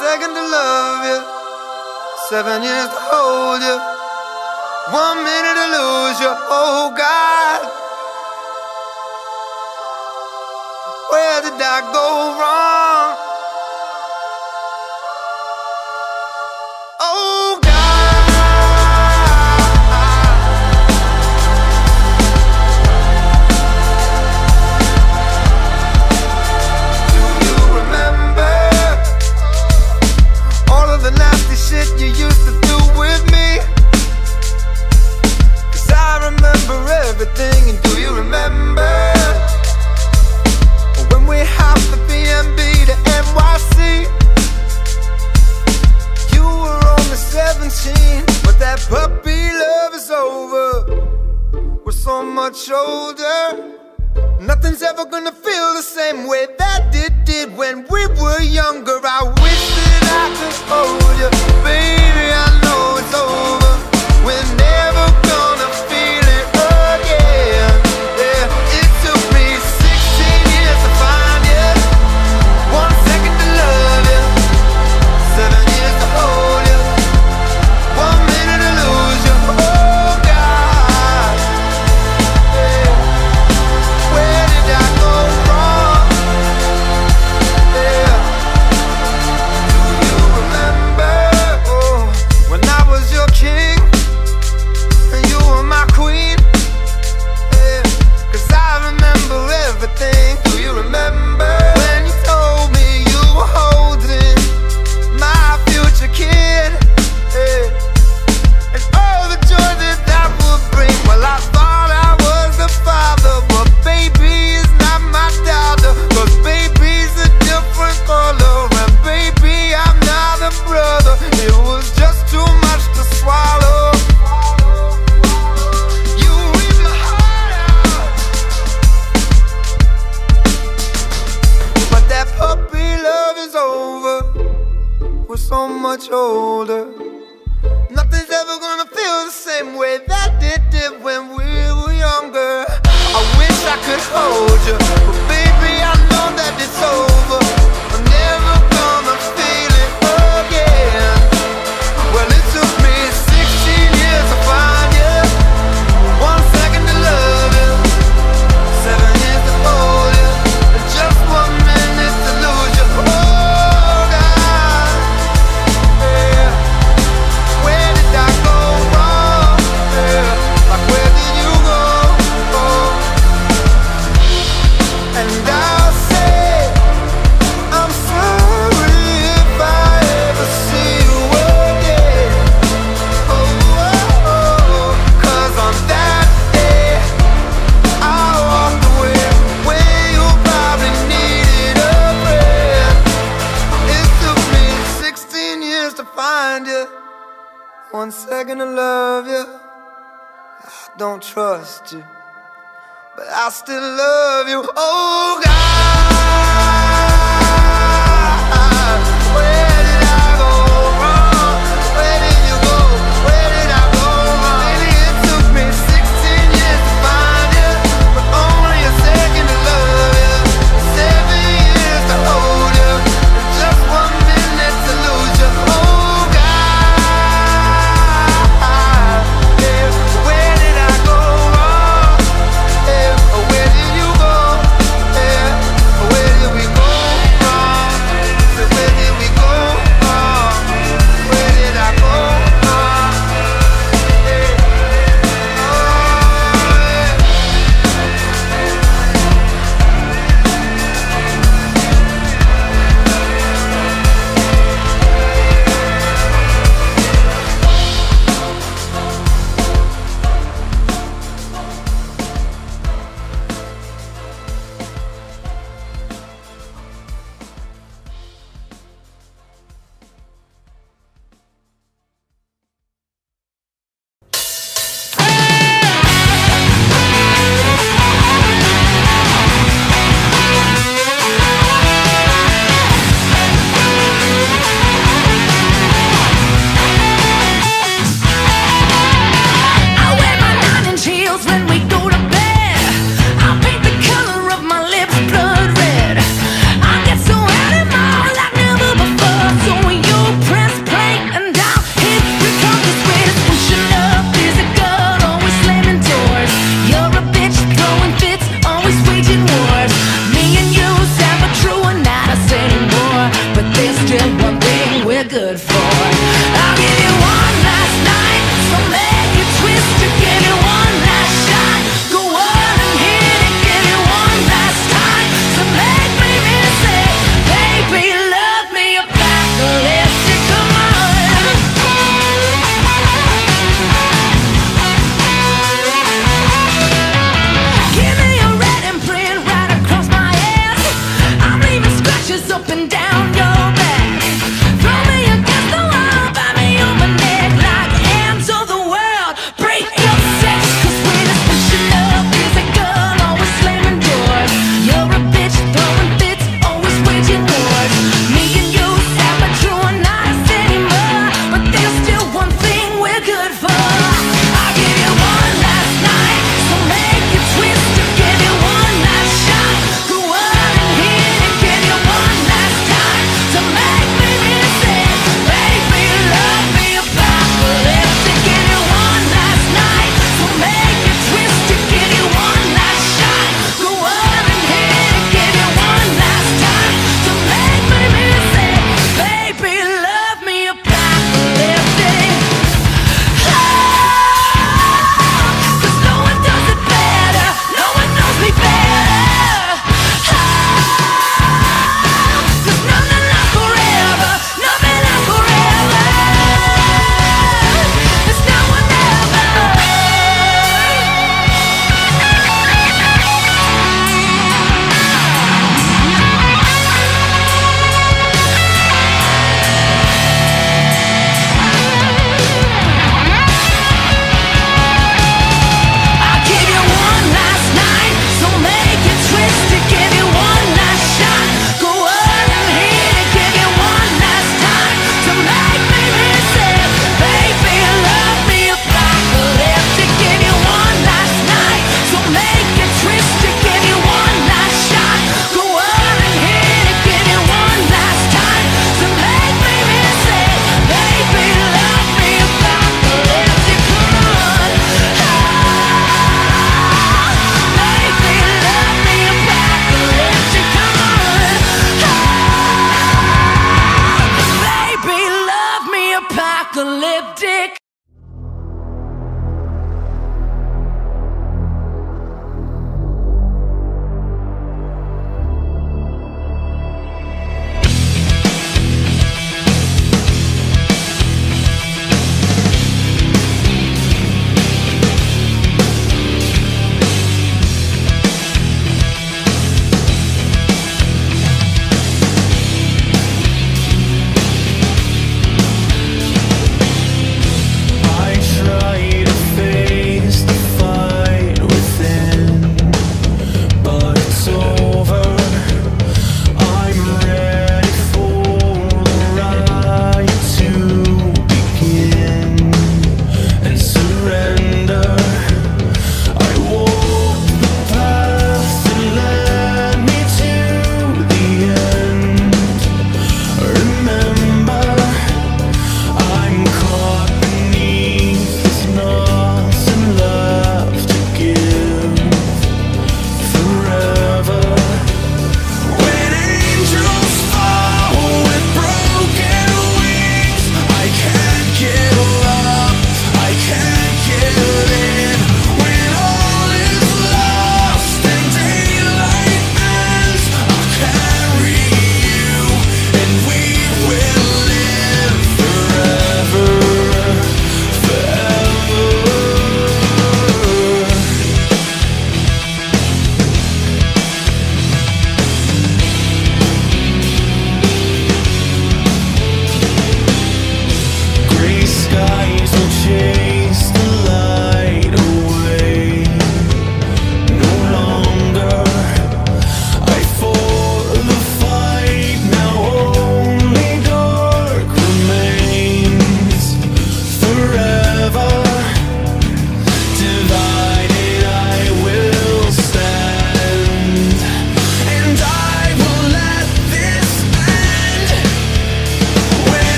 second to love you, seven years to hold you, one minute to lose you. Oh God, where did I go wrong? Oh. everything and do you remember? When we hopped the BNB to NYC You were only 17 But that puppy love is over. We're so much older. Nothing's ever gonna feel the same way that it did when we were younger. I wish that I could hold you. Baby, I know it's over. We're never gonna One second I love you, I don't trust you, but I still love you. Oh God.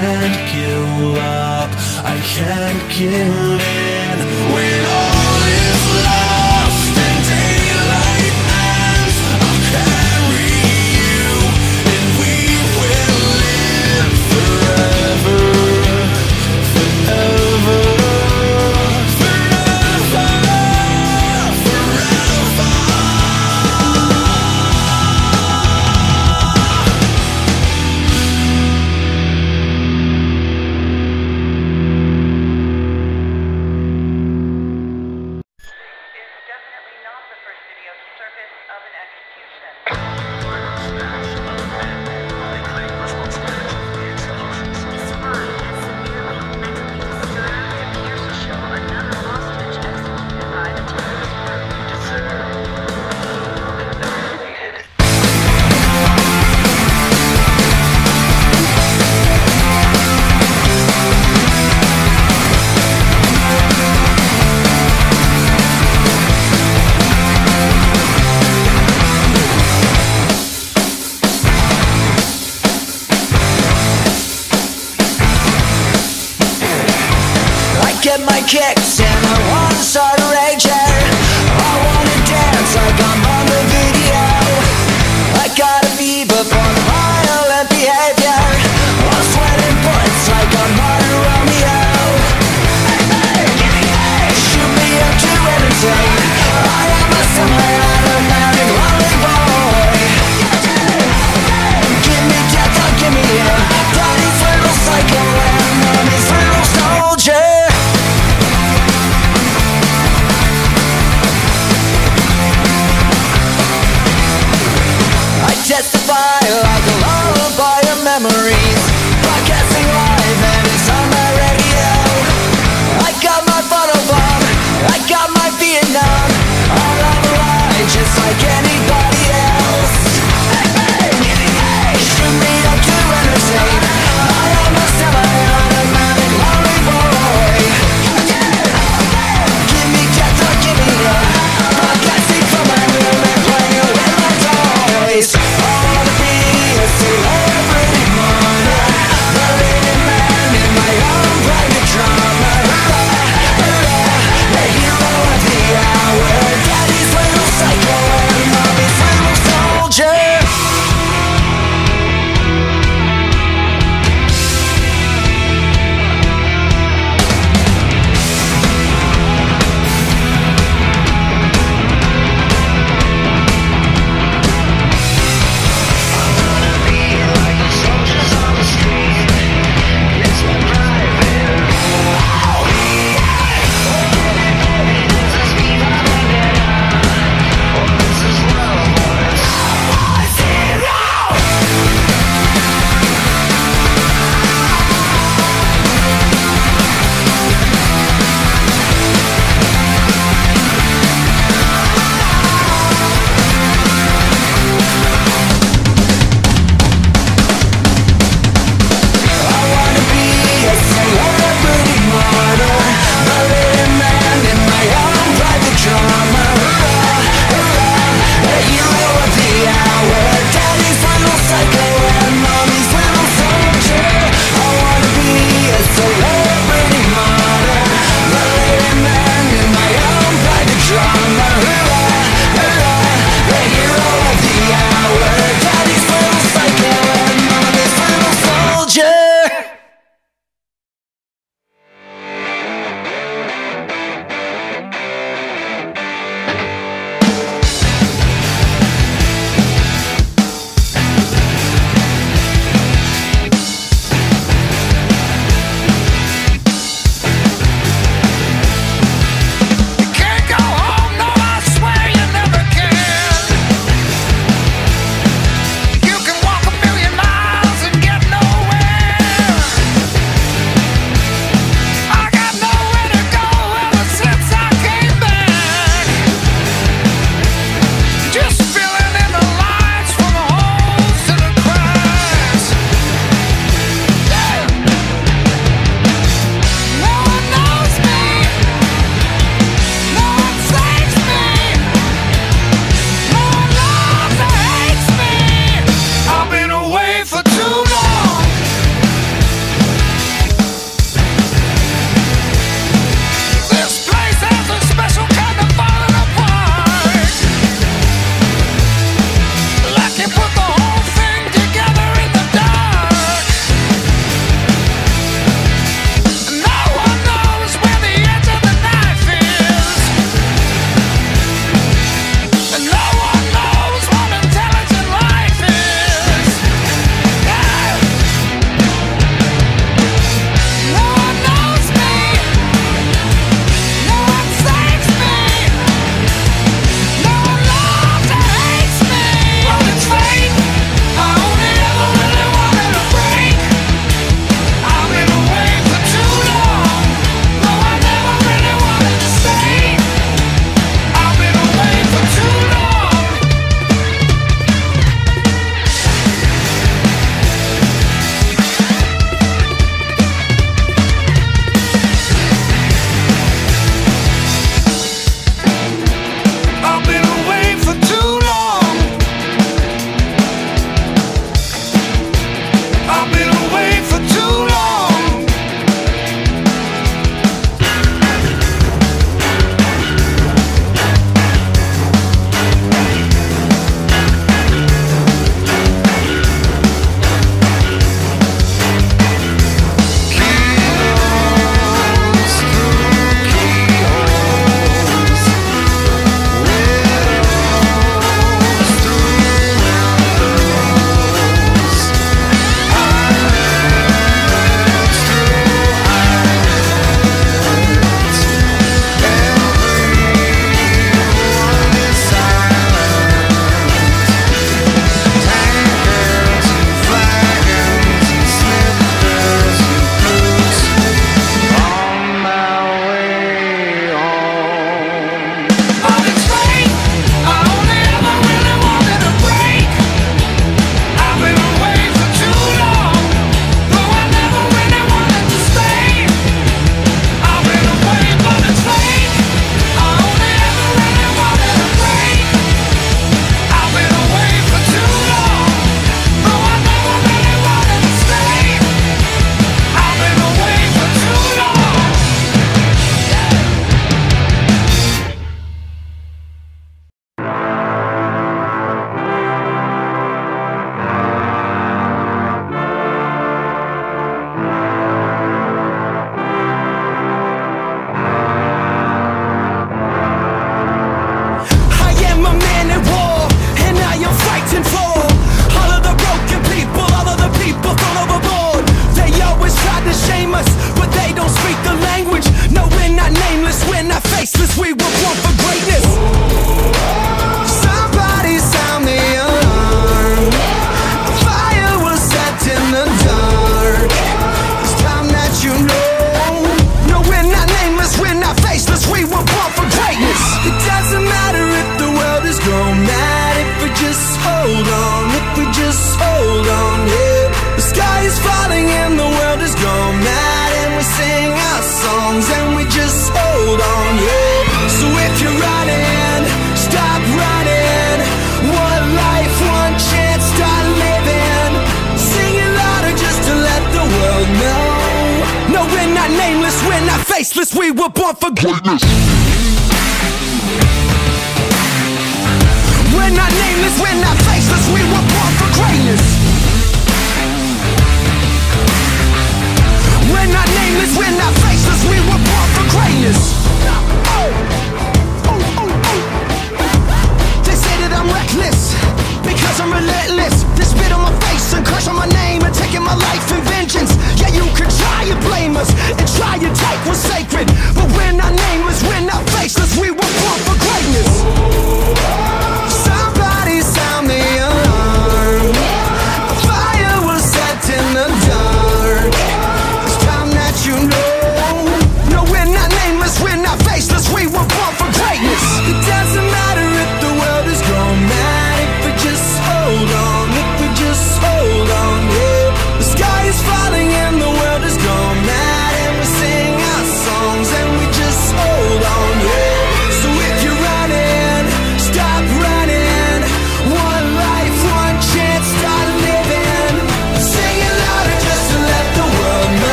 Can't give up, I can't give in. When memories. Podcasting live and it's on my radio. I got my photo bomb I got my Vietnam. All out of just like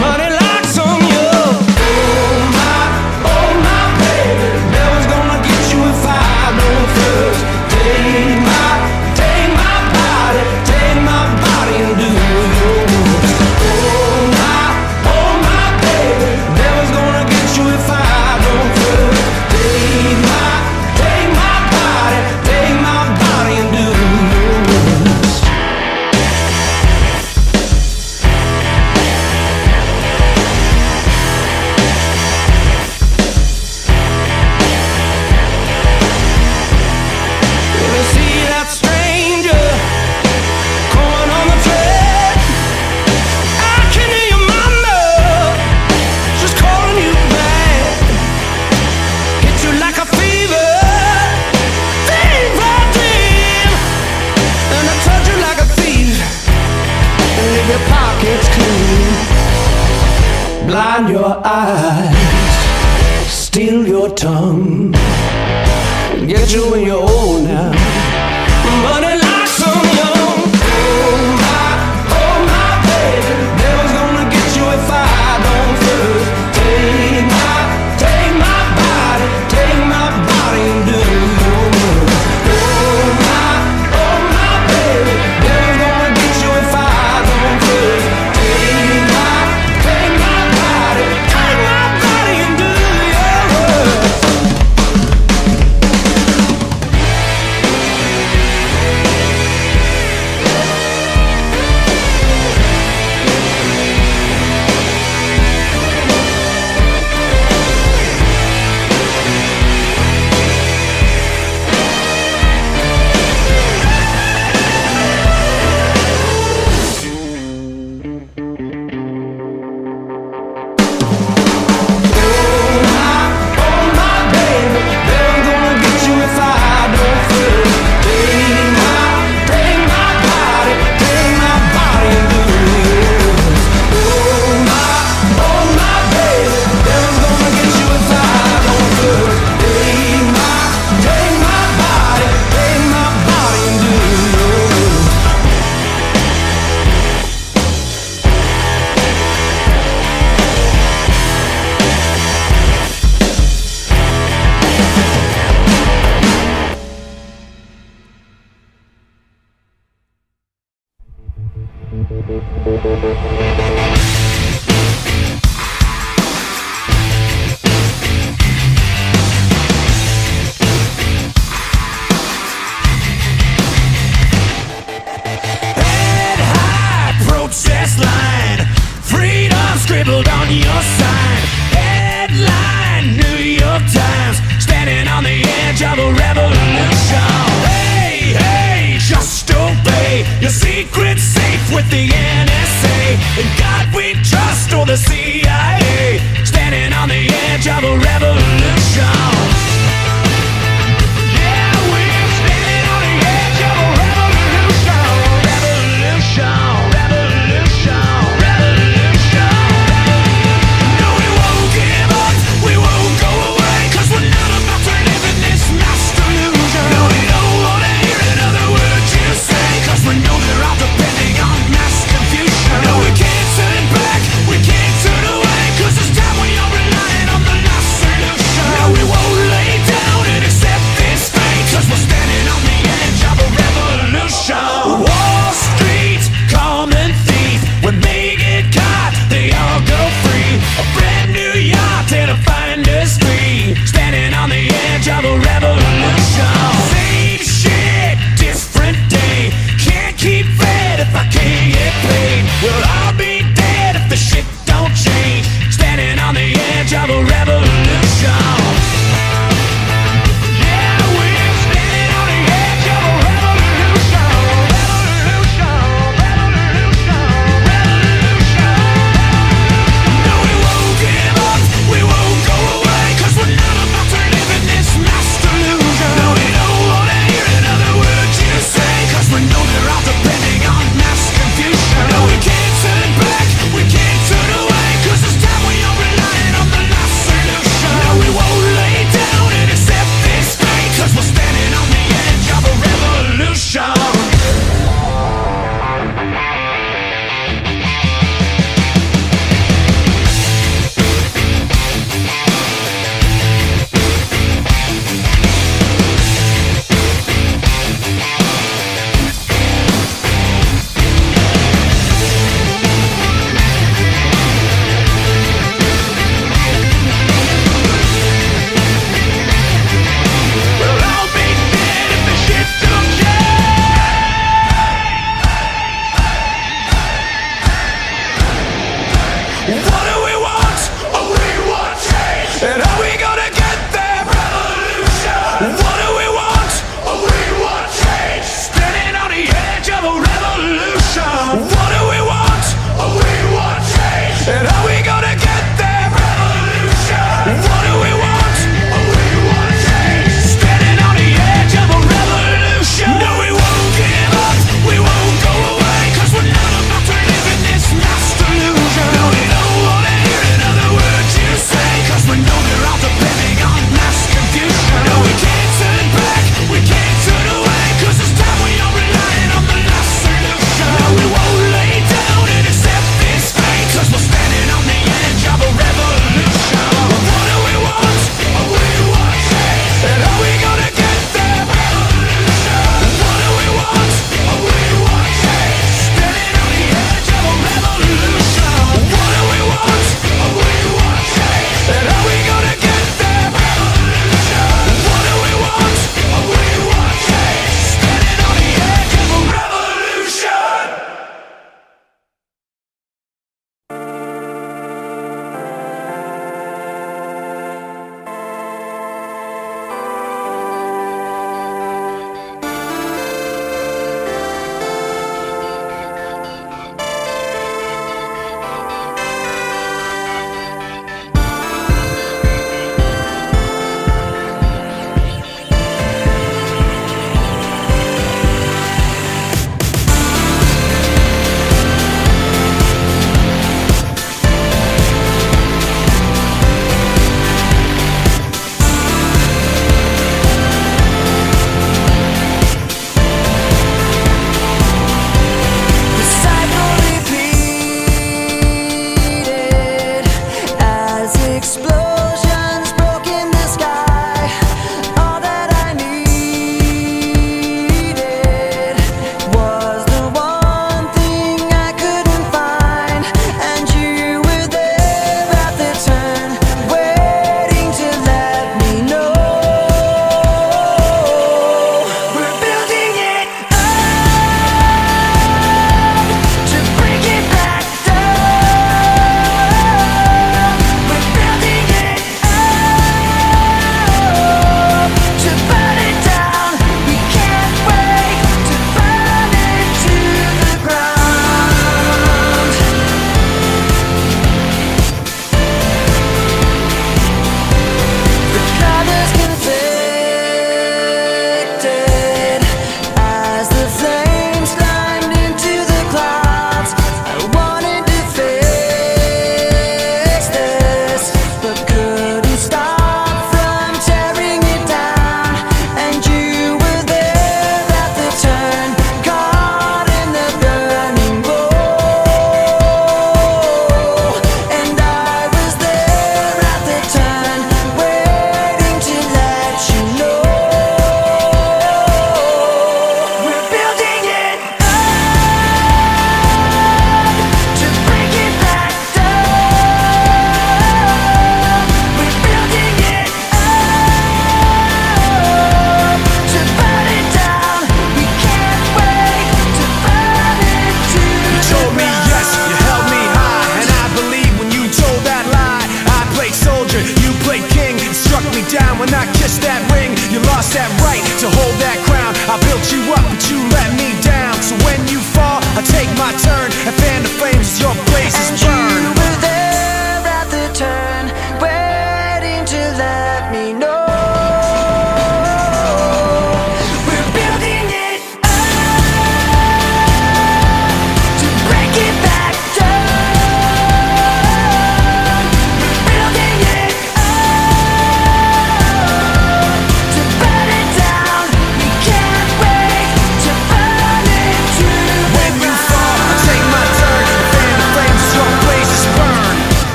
running tongue. Get you when you're old now.